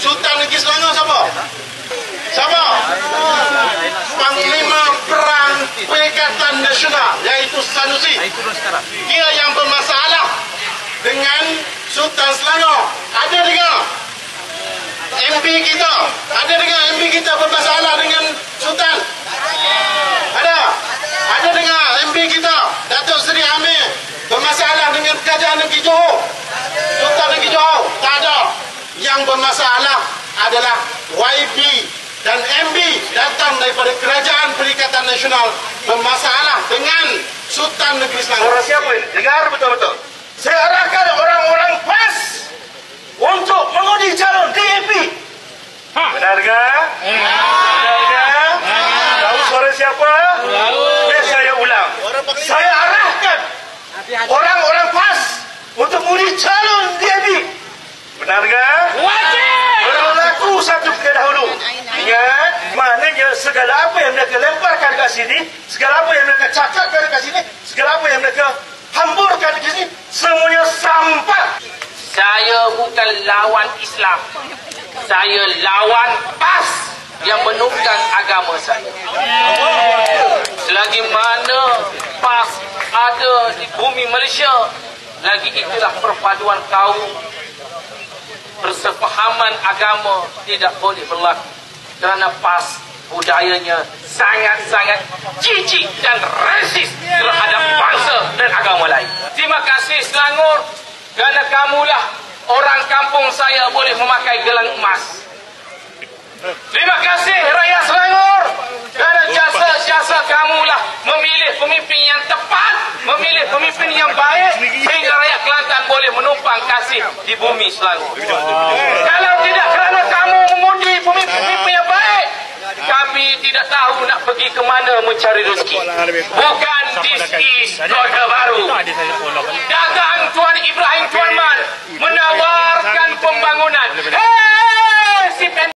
Sultan Negeri Selangor siapa? Siapa? Panglima Perang Perikatan Nasional iaitu Sanusi. Dia yang bermasalah dengan Sultan Selangor. Ada dengar? MP kita. Ada dengar MP kita bermasalah dengan Sultan? Ada? Ada dengar MP kita? Datuk Seri Amir bermasalah dengan kerajaan negeri Johor? Sultan negeri Johor? Tak ada. Yang bermasalah adalah YB dan MB datang daripada Kerajaan Perikatan Nasional bermasalah dengan Sultan Negeri Selangor. Suara siapa ini? Dengar betul-betul. Saya arahkan orang-orang PAS untuk mengundi calon DAP. Benar ke? Benar ke? Tahu suara siapa? Ya, saya ulang. Saya arahkan orang-orang PAS untuk mengundi calon DAP. Benar ke? Segala apa yang mereka lemparkan kat sini, segala apa yang mereka cakapkan kat sini, segala apa yang mereka hamburkan di sini, semuanya sampah. Saya bukan lawan Islam. Saya lawan PAS yang menunggang agama saya. Selagi mana PAS ada di bumi Malaysia, lagi itulah perpaduan kaum persefahaman agama tidak boleh berlaku kerana PAS budayanya sangat-sangat jijik dan resis terhadap bangsa dan agama lain. Terima kasih Selangor kerana kamulah orang kampung saya boleh memakai gelang emas. Terima kasih rakyat Selangor kerana jasa-jasa kamulah memilih pemimpin yang tepat, memilih pemimpin yang baik sehingga rakyat Kelantan boleh menumpang kasih di bumi Selangor. Kalau tidak kerana kamu mengundi pemimpin-pemimpin yang baik, kami tidak tahu nak pergi ke mana mencari rezeki. Bukan this is Kota Baru. Datang Tuan Ibrahim